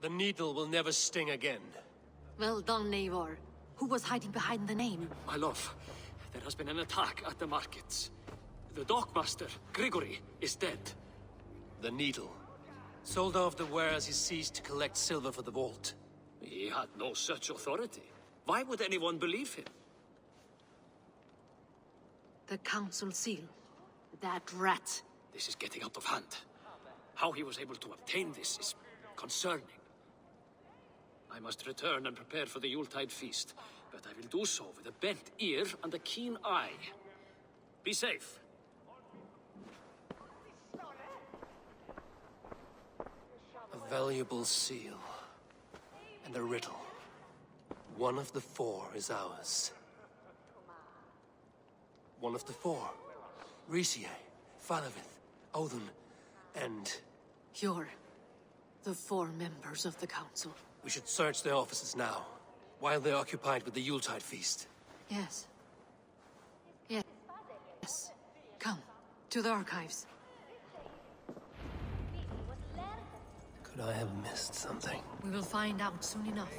The needle will never sting again. Well done, Eivor. Who was hiding behind the name? My love, there has been an attack at the markets. The dockmaster, Grigori, is dead. The needle. Sold off the ware as he ceased to collect silver for the vault. He had no such authority. Why would anyone believe him? The council seal. That rat. This is getting out of hand. How he was able to obtain this is concerning. I must return and prepare for the Yuletide feast, but I will do so with a bent ear and a keen eye. Be safe. A valuable seal. And a riddle. One of the four is ours. One of the four. Ricsige, Faravid, Audun, and... You're the four members of the council. We should search their offices now, while they're occupied with the Yuletide feast. Yes. Yes. Yes. Come, to the archives. Could I have missed something? We will find out soon enough.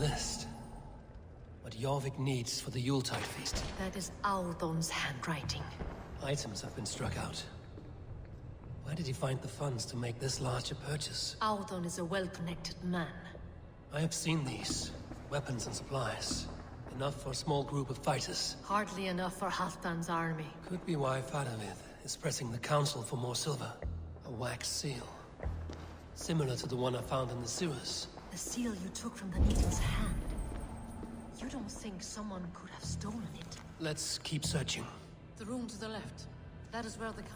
List. What Jorvik needs for the Yuletide feast. That is Audun's handwriting. Items have been struck out. Where did he find the funds to make this larger purchase? Aldon is a well-connected man. I have seen these. Weapons and supplies. Enough for a small group of fighters. Hardly enough for Halfdan's army. Could be why Faravid is pressing the council for more silver. A wax seal. Similar to the one I found in the sewers. The seal you took from the needle's hand. You don't think someone could have stolen it? Let's keep searching. The room to the left. That is where the... co-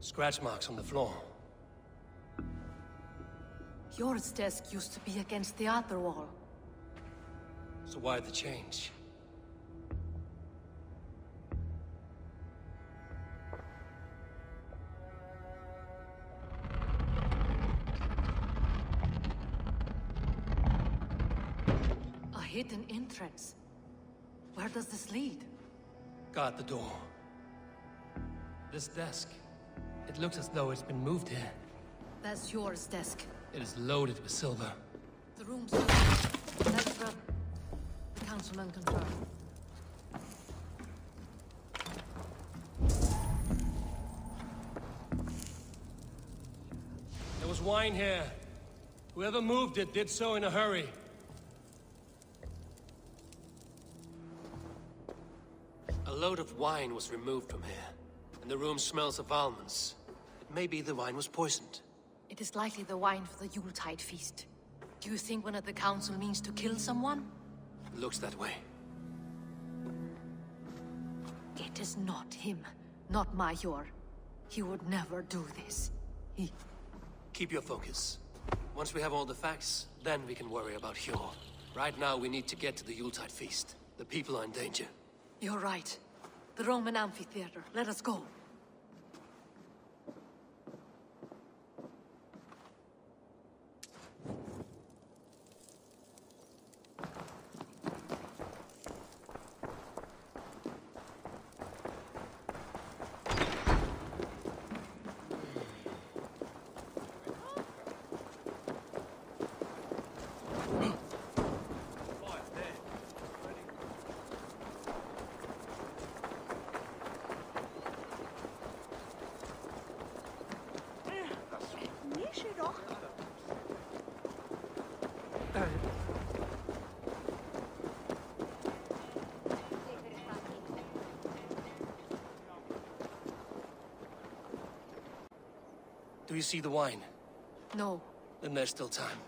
Scratch marks on the floor. Hjor's desk used to be against the other wall. So why the change? Hidden entrance. Where does this lead? Guard the door. This desk. It looks as though it's been moved here. That's Hjor's desk. It is loaded with silver. The room's... to the. The councilman confirmed. There was wine here. Whoever moved it did so in a hurry. Load of wine was removed from here, and the room smells of almonds. It may be the wine was poisoned. It is likely the wine for the Yuletide feast. Do you think one of the council means to kill someone? It looks that way. It is not him. Not Major. He would never do this. He... Keep your focus. Once we have all the facts, then we can worry about Hjor. Right now, we need to get to the Yuletide feast. The people are in danger. You're right. The Roman amphitheater. Let us go. Do you see the wine? No. Then there's still time.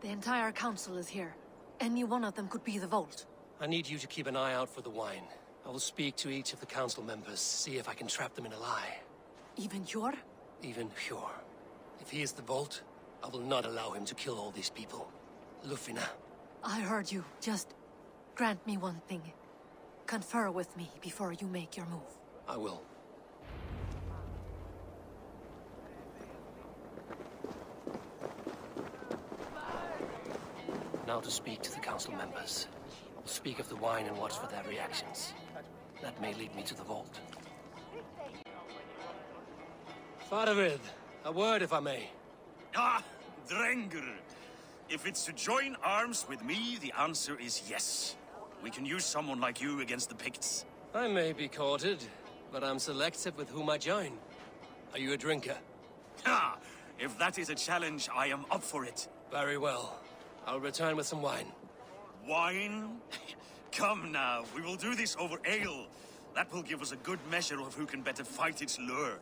The entire council is here. Any one of them could be the Vault. I need you to keep an eye out for the wine. I will speak to each of the council members, see if I can trap them in a lie. Even Hjor? Even Hjor. If he is the Vault, I will not allow him to kill all these people. Lufina. I heard you. Just grant me one thing. Confer with me before you make your move. I will. Now to speak to the council members. Speak of the wine and watch for their reactions. That may lead me to the vault. Faravid, a word if I may. Ah, Drengr. If it's to join arms with me, the answer is yes. We can use someone like you against the Picts. I may be courted, but I'm selective with whom I join. Are you a drinker? Ha! If that is a challenge, I am up for it. Very well. I'll return with some wine. Wine? Come now, we will do this over ale. That will give us a good measure of who can better fight its lure.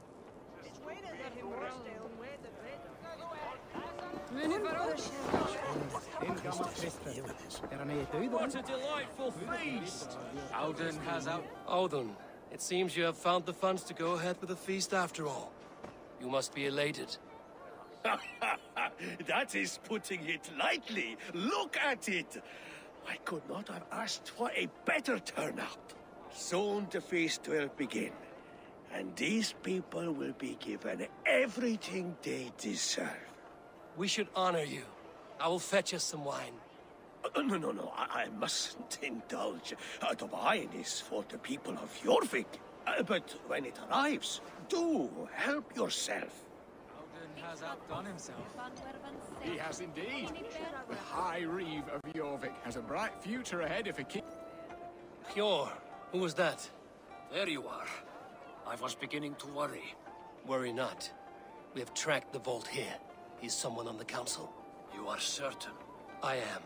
What a delightful feast! Audun has out. Audun, it seems you have found the funds to go ahead with the feast after all. You must be elated. that is putting it lightly. Look at it. I could not have asked for a better turnout. Soon the feast will begin. And these people will be given everything they deserve. We should honor you. I will fetch us some wine. Uh, no, no, no, I, I mustn't indulge. Uh, the wine is for the people of Jorvik. Uh, but when it arrives, do help yourself. Audun has outdone himself. He has indeed. The High Reeve of Jorvik has a bright future ahead if he keeps... Pure, who was that? There you are. I was beginning to worry. Worry not. We have tracked the vault here. He's someone on the council. You are certain? I am.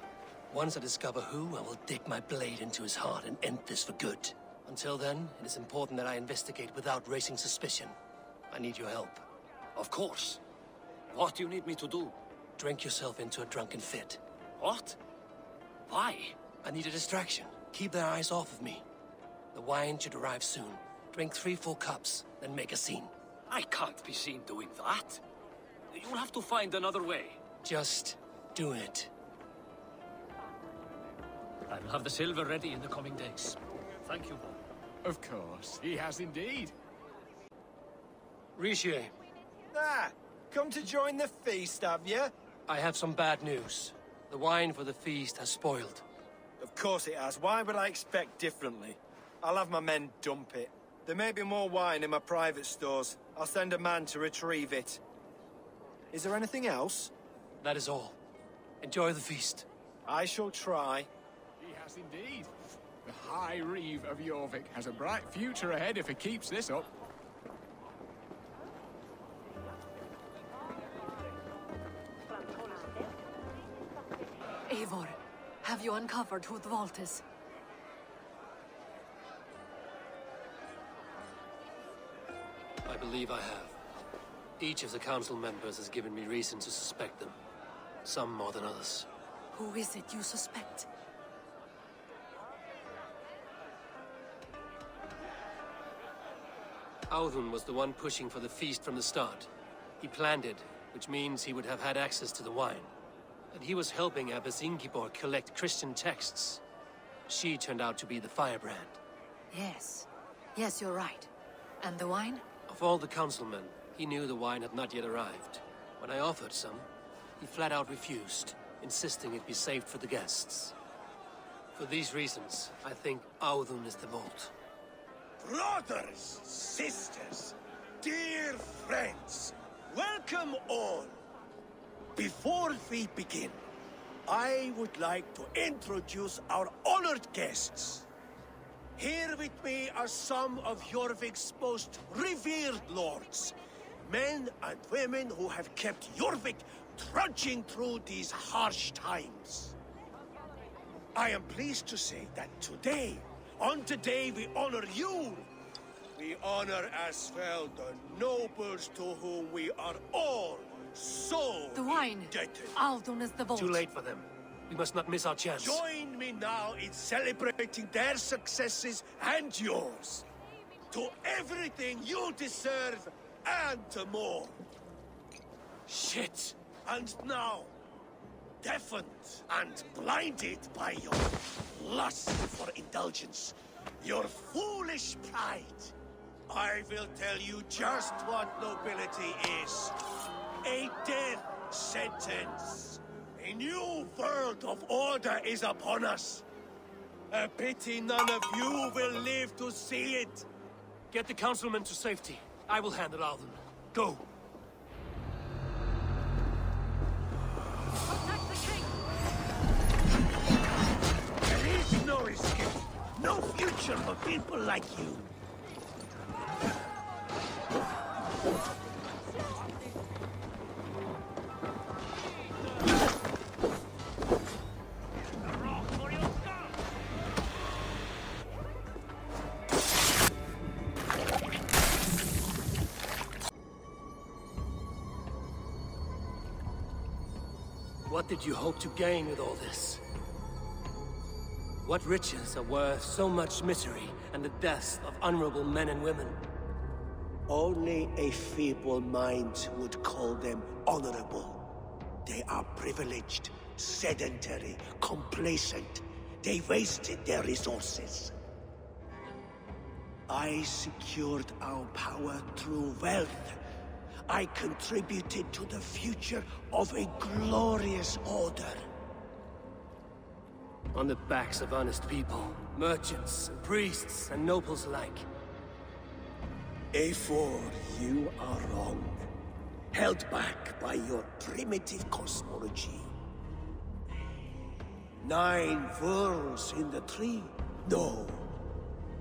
Once I discover who, I will dig my blade into his heart and end this for good. Until then, it is important that I investigate without raising suspicion. I need your help. Of course. What do you need me to do? Drink yourself into a drunken fit. What? Why? I need a distraction. Keep their eyes off of me. The wine should arrive soon. Drink three full cups, then make a scene. I can't be seen doing that. You'll have to find another way. Just do it. I'll have the silver ready in the coming days. Thank you, Bob. Of course, he has indeed. Rishi, Ah, come to join the feast, have you? I have some bad news. The wine for the feast has spoiled. Of course it has. Why would I expect differently? I'll have my men dump it. There may be more wine in my private stores. I'll send a man to retrieve it. Is there anything else? That is all. Enjoy the feast. I shall try. He has indeed. The High Reeve of Jorvik has a bright future ahead if he keeps this up. You uncovered who the vault is? I believe I have. Each of the council members has given me reason to suspect them. Some more than others. Who is it you suspect? Audun was the one pushing for the feast from the start. He planned it, which means he would have had access to the wine. And he was helping Abbess Ingeborg collect Christian texts. She turned out to be the firebrand. Yes. Yes, you're right. And the wine? Of all the councilmen, he knew the wine had not yet arrived. When I offered some, he flat out refused, insisting it be saved for the guests. For these reasons, I think Audun is the vault. Brothers, sisters, dear friends, welcome all. Before we begin, I would like to introduce our honored guests. Here with me are some of Jorvik's most revered lords. Men and women who have kept Jorvik trudging through these harsh times. I am pleased to say that today, on today we honor you, we honor as well the nobles to whom we are all so The wine! indebted. Audun is the vault. Too late for them. We must not miss our chance. Join me now in celebrating their successes and yours. To everything you deserve and to more. Shit! And now, deafened and blinded by your lust for indulgence, your foolish pride, I will tell you just what nobility is. A death sentence. A new world of order is upon us. A pity none of you will live to see it. Get the councilmen to safety. I will handle Audun. Go! Protect the king! There is no escape. No future for people like you. What did you hope to gain with all this? What riches are worth so much misery and the deaths of honorable men and women? Only a feeble mind would call them honorable. They are privileged, sedentary, complacent. They wasted their resources. I secured our power through wealth. I contributed to the future of a glorious order. On the backs of honest people, merchants, and priests, and nobles alike. Eivor, you are wrong. Held back by your primitive cosmology. Nine worlds in the tree? No.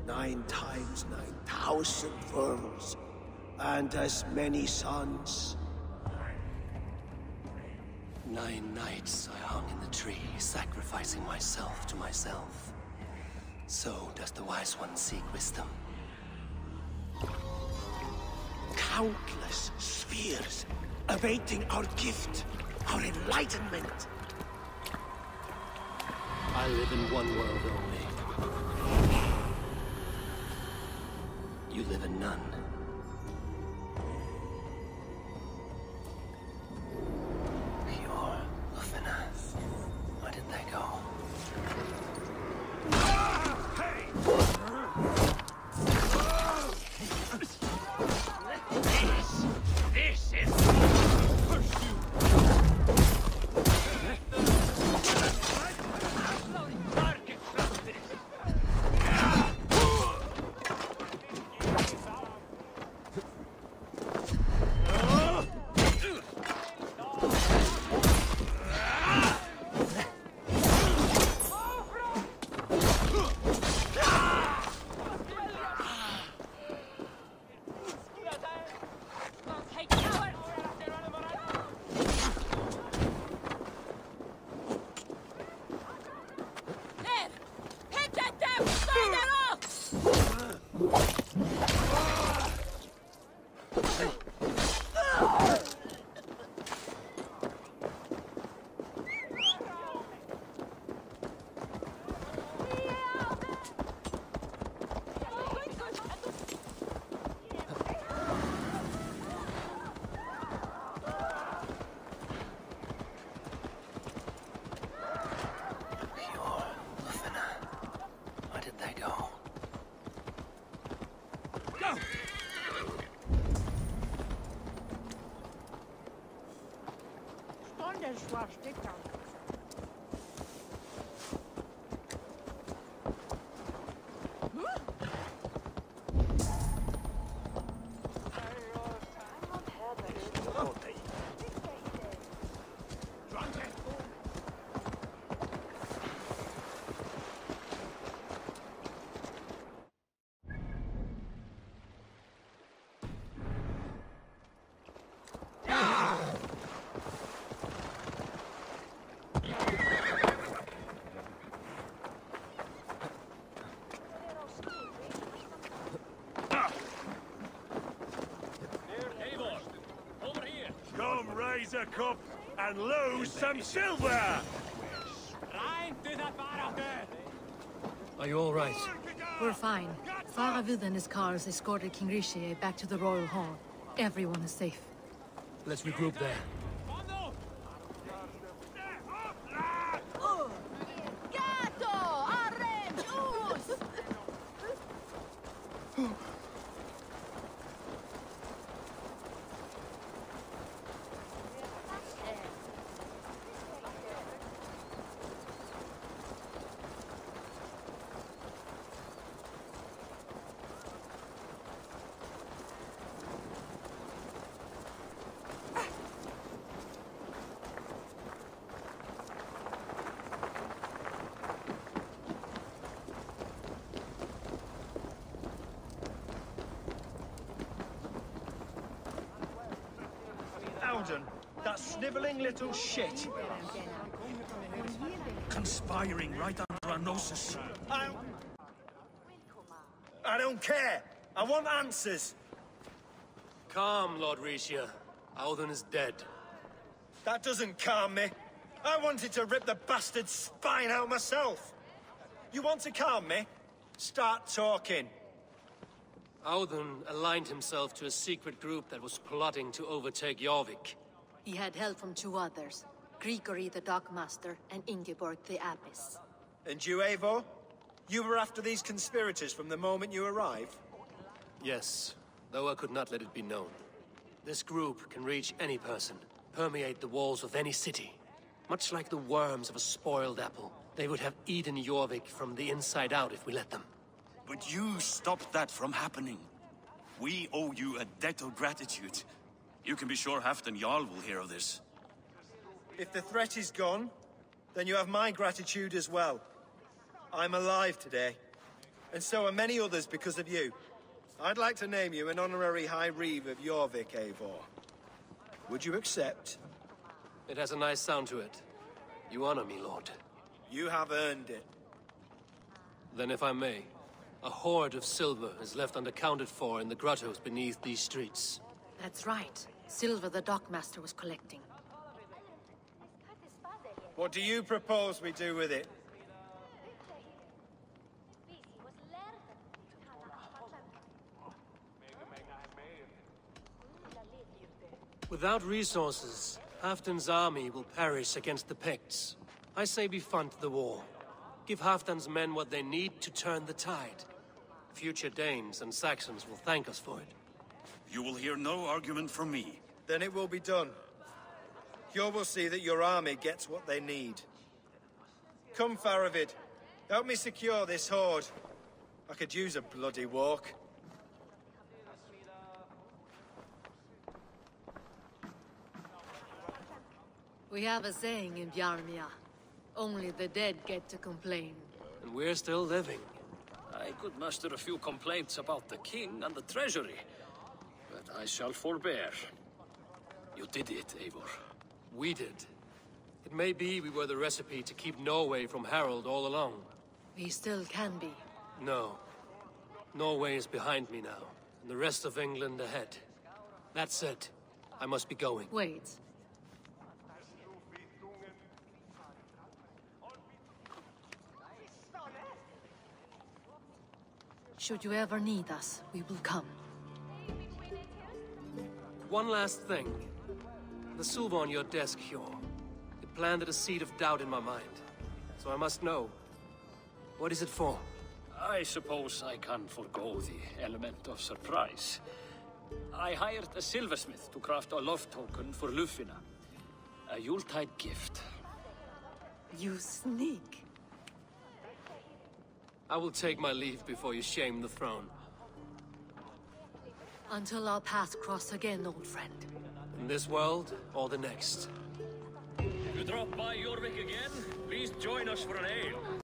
Nine times nine thousand worlds. And as many sons. Nine nights I hung in the tree, sacrificing myself to myself. So does the Wise One seek wisdom. Countless spheres awaiting our gift, our enlightenment. I live in one world only. You live in none. Go! Come raise Cup and lose some silver! Are you all right? We're fine. Faravid and his cars escorted King Ricsige back to the Royal Hall. Everyone is safe. Let's regroup there. That snivelling little shit. Conspiring right under our noses. I... I don't care. I want answers. Calm, Lord Ricsige. Audun is dead. That doesn't calm me. I wanted to rip the bastard's spine out myself. You want to calm me? Start talking. Audun aligned himself to a secret group that was plotting to overtake Jorvik. He had help from two others. Grigori the Dockmaster and Ingeborg the Abbess. And you, Eivor? You were after these conspirators from the moment you arrived? Yes, though I could not let it be known. This group can reach any person, permeate the walls of any city. Much like the worms of a spoiled apple, they would have eaten Jorvik from the inside out if we let them. But you stopped that from happening. We owe you a debt of gratitude. You can be sure Halfdan Jarl will hear of this. If the threat is gone, then you have my gratitude as well. I'm alive today. And so are many others because of you. I'd like to name you an honorary High Reeve of Jorvik, Eivor. Would you accept? It has a nice sound to it. You honor me, Lord. You have earned it. Then if I may, a hoard of silver is left unaccounted for in the grottos beneath these streets. That's right. Silver the Dockmaster was collecting. What do you propose we do with it? Without resources, Halfdan's army will perish against the Picts. I say we fund the war. Give Halfdan's men what they need to turn the tide. Future Danes and Saxons will thank us for it. You will hear no argument from me. Then it will be done. You will see that your army gets what they need. Come, Faravid. Help me secure this hoard. I could use a bloody walk. We have a saying in Bjarmia. Only the dead get to complain. And we're still living. I could muster a few complaints about the king and the treasury, but I shall forbear. You did it, Eivor. We did. It may be we were the recipe to keep Norway from Harald all along. We still can be. No. Norway is behind me now, and the rest of England ahead. That said, I must be going. Wait. Should you ever need us, we will come. One last thing. The silver on your desk, Hjor. It planted a seed of doubt in my mind. So I must know. What is it for? I suppose I can forego the element of surprise. I hired a silversmith to craft a love token for Lufina. A Yuletide gift. You sneak. I will take my leave before you shame the throne. Until our paths cross again, old friend. In this world, or the next. If you drop by Jorvik again, please join us for an ale.